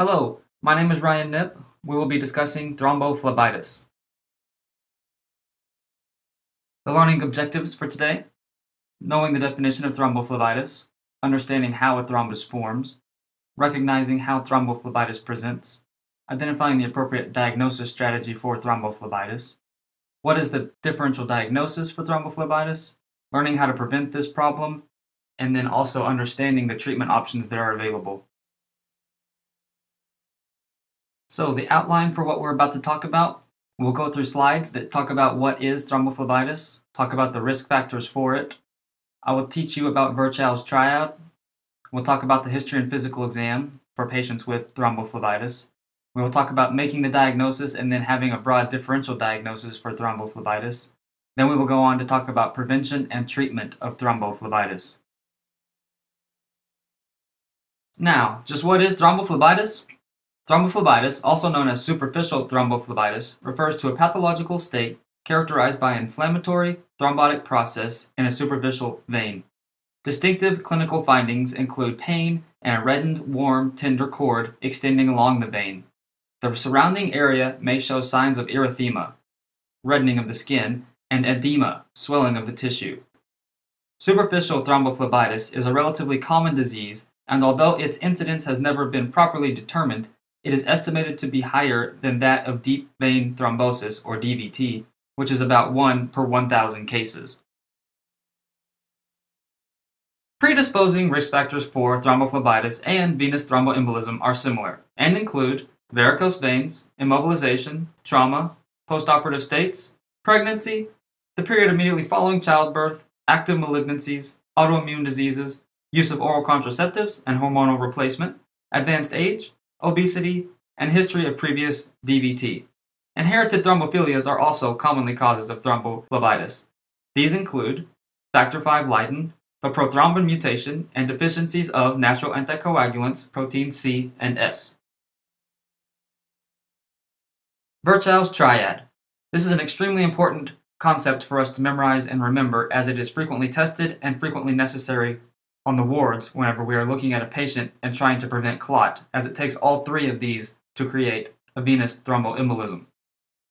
Hello, my name is Ryan Nip. We will be discussing thrombophlebitis. The learning objectives for today knowing the definition of thrombophlebitis, understanding how a thrombus forms, recognizing how thrombophlebitis presents, identifying the appropriate diagnosis strategy for thrombophlebitis, what is the differential diagnosis for thrombophlebitis, learning how to prevent this problem, and then also understanding the treatment options that are available. So the outline for what we're about to talk about, we'll go through slides that talk about what is thrombophlebitis, talk about the risk factors for it. I will teach you about Virchow's triad. We'll talk about the history and physical exam for patients with thrombophlebitis. We will talk about making the diagnosis and then having a broad differential diagnosis for thrombophlebitis. Then we will go on to talk about prevention and treatment of thrombophlebitis. Now, just what is thrombophlebitis? Thrombophlebitis, also known as superficial thrombophlebitis, refers to a pathological state characterized by an inflammatory thrombotic process in a superficial vein. Distinctive clinical findings include pain and a reddened, warm, tender cord extending along the vein. The surrounding area may show signs of erythema, reddening of the skin, and edema, swelling of the tissue. Superficial thrombophlebitis is a relatively common disease, and although its incidence has never been properly determined, it is estimated to be higher than that of deep vein thrombosis, or DVT, which is about 1 per 1,000 cases. Predisposing risk factors for thrombophlebitis and venous thromboembolism are similar and include varicose veins, immobilization, trauma, postoperative states, pregnancy, the period immediately following childbirth, active malignancies, autoimmune diseases, use of oral contraceptives and hormonal replacement, advanced age, obesity, and history of previous DVT. Inherited thrombophilias are also commonly causes of thrombophlebitis. These include factor V Leiden, the prothrombin mutation, and deficiencies of natural anticoagulants, protein C and S. Virchow's triad. This is an extremely important concept for us to memorize and remember as it is frequently tested and frequently necessary on the wards whenever we are looking at a patient and trying to prevent clot, as it takes all three of these to create a venous thromboembolism.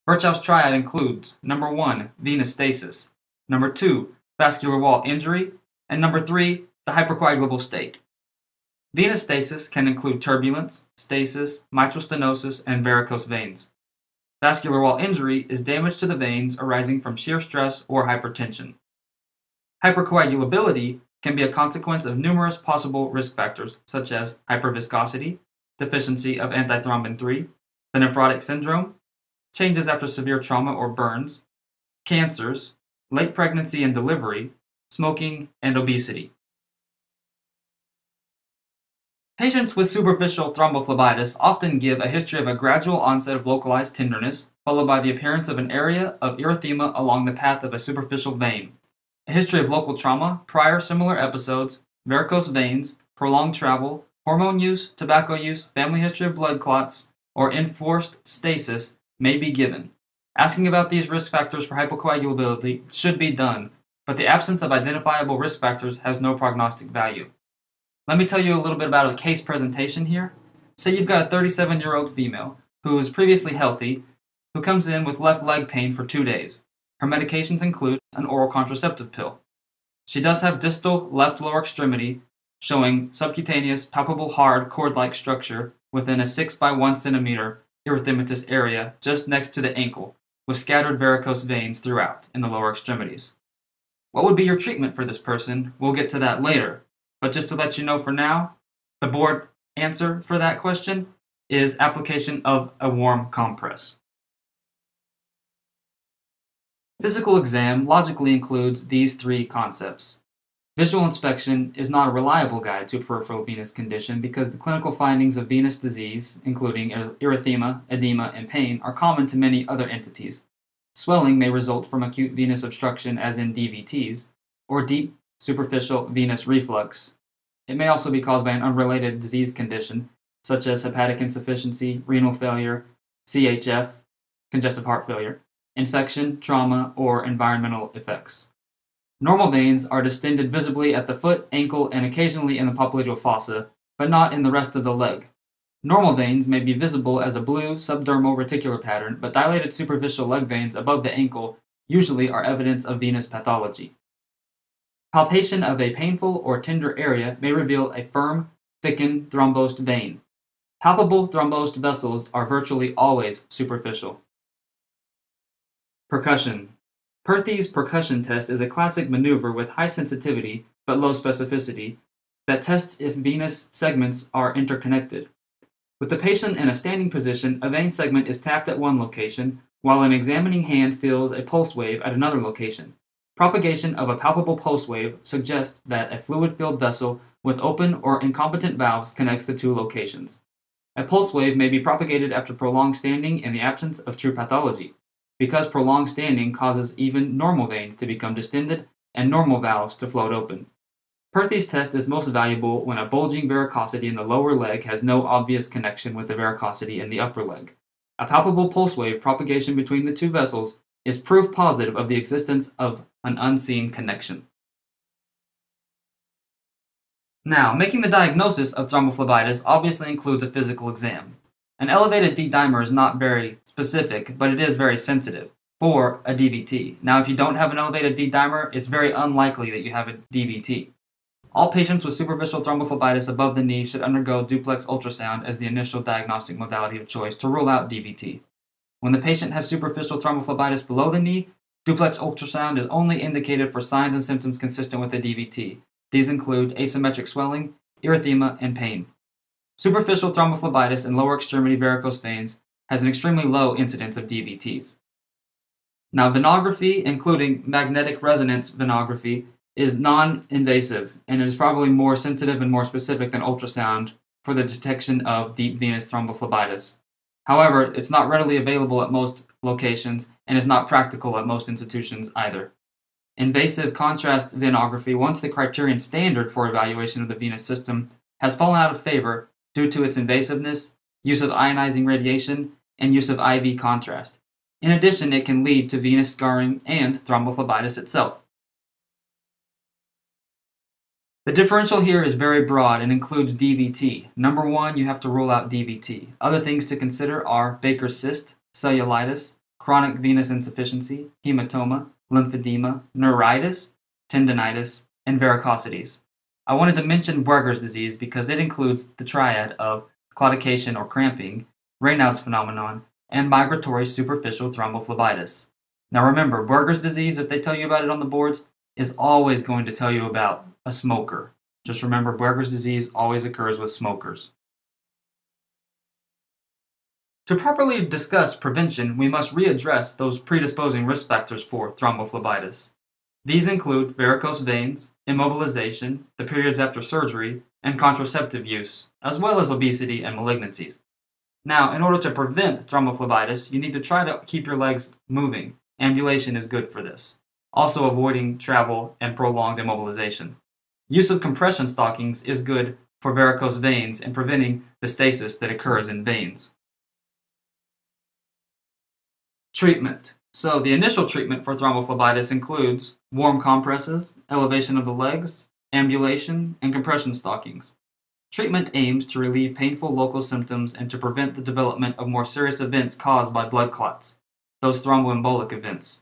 Virchow's triad includes number one, venous stasis, number two, vascular wall injury, and number three, the hypercoagulable state. Venous stasis can include turbulence, stasis, mitral stenosis, and varicose veins. Vascular wall injury is damage to the veins arising from shear stress or hypertension. Hypercoagulability can be a consequence of numerous possible risk factors, such as hyperviscosity, deficiency of antithrombin 3, the nephrotic syndrome, changes after severe trauma or burns, cancers, late pregnancy and delivery, smoking, and obesity. Patients with superficial thrombophlebitis often give a history of a gradual onset of localized tenderness, followed by the appearance of an area of erythema along the path of a superficial vein, a history of local trauma, prior similar episodes, varicose veins, prolonged travel, hormone use, tobacco use, family history of blood clots, or enforced stasis may be given. Asking about these risk factors for hypocoagulability should be done, but the absence of identifiable risk factors has no prognostic value. Let me tell you a little bit about a case presentation here. Say you've got a 37 year old female who was previously healthy who comes in with left leg pain for two days. Her medications include an oral contraceptive pill. She does have distal left lower extremity showing subcutaneous palpable hard cord like structure within a 6 by 1 centimeter erythematous area just next to the ankle with scattered varicose veins throughout in the lower extremities. What would be your treatment for this person? We'll get to that later. But just to let you know for now, the board answer for that question is application of a warm compress. Physical exam logically includes these three concepts. Visual inspection is not a reliable guide to peripheral venous condition because the clinical findings of venous disease, including er, erythema, edema, and pain, are common to many other entities. Swelling may result from acute venous obstruction, as in DVTs, or deep superficial venous reflux. It may also be caused by an unrelated disease condition, such as hepatic insufficiency, renal failure, CHF, congestive heart failure, infection, trauma, or environmental effects. Normal veins are distended visibly at the foot, ankle, and occasionally in the popliteal fossa, but not in the rest of the leg. Normal veins may be visible as a blue subdermal reticular pattern, but dilated superficial leg veins above the ankle usually are evidence of venous pathology. Palpation of a painful or tender area may reveal a firm, thickened thrombosed vein. Palpable thrombosed vessels are virtually always superficial. Percussion. Perthes percussion test is a classic maneuver with high sensitivity but low specificity that tests if venous segments are interconnected. With the patient in a standing position, a vein segment is tapped at one location, while an examining hand feels a pulse wave at another location. Propagation of a palpable pulse wave suggests that a fluid filled vessel with open or incompetent valves connects the two locations. A pulse wave may be propagated after prolonged standing in the absence of true pathology, because prolonged standing causes even normal veins to become distended and normal valves to float open. Perthes test is most valuable when a bulging varicosity in the lower leg has no obvious connection with the varicosity in the upper leg. A palpable pulse wave propagation between the two vessels is proof positive of the existence of an unseen connection. Now, making the diagnosis of thrombophlebitis obviously includes a physical exam. An elevated D dimer is not very specific, but it is very sensitive for a DVT. Now, if you don't have an elevated D dimer, it's very unlikely that you have a DVT. All patients with superficial thrombophlebitis above the knee should undergo duplex ultrasound as the initial diagnostic modality of choice to rule out DVT. When the patient has superficial thrombophlebitis below the knee, duplex ultrasound is only indicated for signs and symptoms consistent with a DVT. These include asymmetric swelling, erythema, and pain. Superficial thrombophlebitis in lower extremity varicose veins has an extremely low incidence of DVTs. Now, venography, including magnetic resonance venography, is non invasive and it is probably more sensitive and more specific than ultrasound for the detection of deep venous thrombophlebitis. However, it's not readily available at most locations and is not practical at most institutions either. Invasive contrast venography, once the criterion standard for evaluation of the venous system, has fallen out of favor due to its invasiveness, use of ionizing radiation, and use of IV contrast. In addition, it can lead to venous scarring and thrombophlebitis itself. The differential here is very broad and includes DVT. Number one, you have to rule out DVT. Other things to consider are Baker's cyst, cellulitis, chronic venous insufficiency, hematoma, lymphedema, neuritis, tendonitis, and varicosities. I wanted to mention Buerger's disease because it includes the triad of claudication or cramping, Raynaud's phenomenon, and migratory superficial thrombophlebitis. Now remember, Buerger's disease, if they tell you about it on the boards, is always going to tell you about a smoker. Just remember, Buerger's disease always occurs with smokers. To properly discuss prevention, we must readdress those predisposing risk factors for thrombophlebitis. These include varicose veins, immobilization, the periods after surgery, and contraceptive use, as well as obesity and malignancies. Now, in order to prevent thrombophlebitis, you need to try to keep your legs moving. Ambulation is good for this. Also, avoiding travel and prolonged immobilization. Use of compression stockings is good for varicose veins and preventing the stasis that occurs in veins. Treatment. So, the initial treatment for thrombophlebitis includes warm compresses, elevation of the legs, ambulation, and compression stockings. Treatment aims to relieve painful local symptoms and to prevent the development of more serious events caused by blood clots, those thromboembolic events.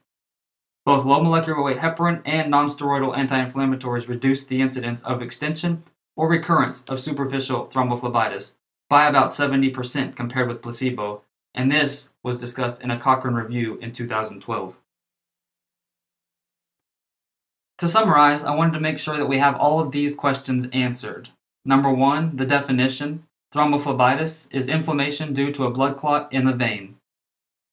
Both low molecular weight heparin and nonsteroidal anti-inflammatories reduce the incidence of extension or recurrence of superficial thrombophlebitis by about 70% compared with placebo, and this was discussed in a Cochrane review in 2012. To summarize, I wanted to make sure that we have all of these questions answered. Number one, the definition. Thrombophlebitis is inflammation due to a blood clot in the vein.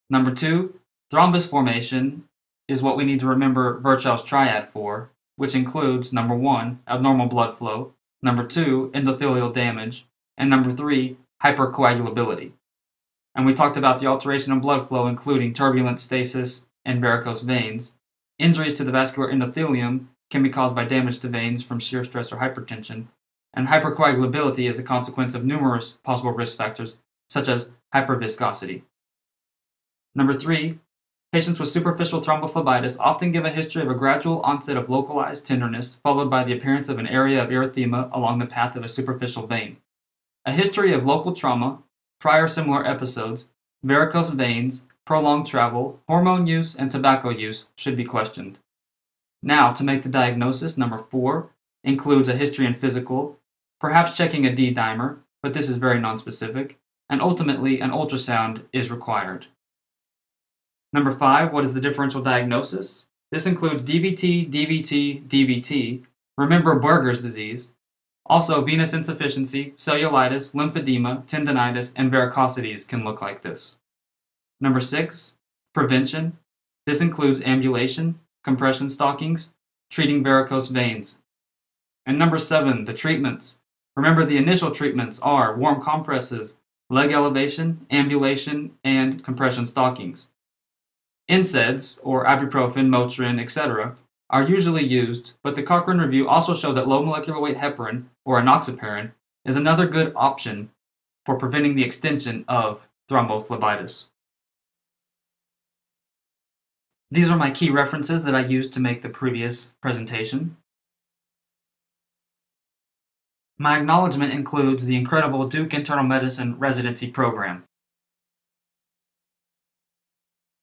Number two, thrombus formation is what we need to remember Virchow's triad for, which includes number one, abnormal blood flow, number two, endothelial damage, and number three, hypercoagulability. And we talked about the alteration of blood flow, including turbulent stasis and varicose veins, Injuries to the vascular endothelium can be caused by damage to veins from shear stress or hypertension, and hypercoagulability is a consequence of numerous possible risk factors, such as hyperviscosity. Number three, patients with superficial thrombophlebitis often give a history of a gradual onset of localized tenderness, followed by the appearance of an area of erythema along the path of a superficial vein. A history of local trauma, prior similar episodes, varicose veins, prolonged travel, hormone use, and tobacco use should be questioned. Now, to make the diagnosis, number four includes a history and physical, perhaps checking a D dimer, but this is very nonspecific, and ultimately an ultrasound is required. Number five, what is the differential diagnosis? This includes DVT, DVT, DVT, remember Buerger's disease, also venous insufficiency, cellulitis, lymphedema, tendonitis, and varicosities can look like this. Number six, prevention. This includes ambulation, compression stockings, treating varicose veins. And number seven, the treatments. Remember the initial treatments are warm compresses, leg elevation, ambulation, and compression stockings. NSAIDs, or ibuprofen, Motrin, etc., are usually used, but the Cochrane review also showed that low molecular weight heparin, or enoxaparin, is another good option for preventing the extension of thrombophlebitis. These are my key references that I used to make the previous presentation. My acknowledgement includes the incredible Duke Internal Medicine residency program.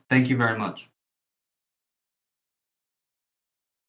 Thank you very much.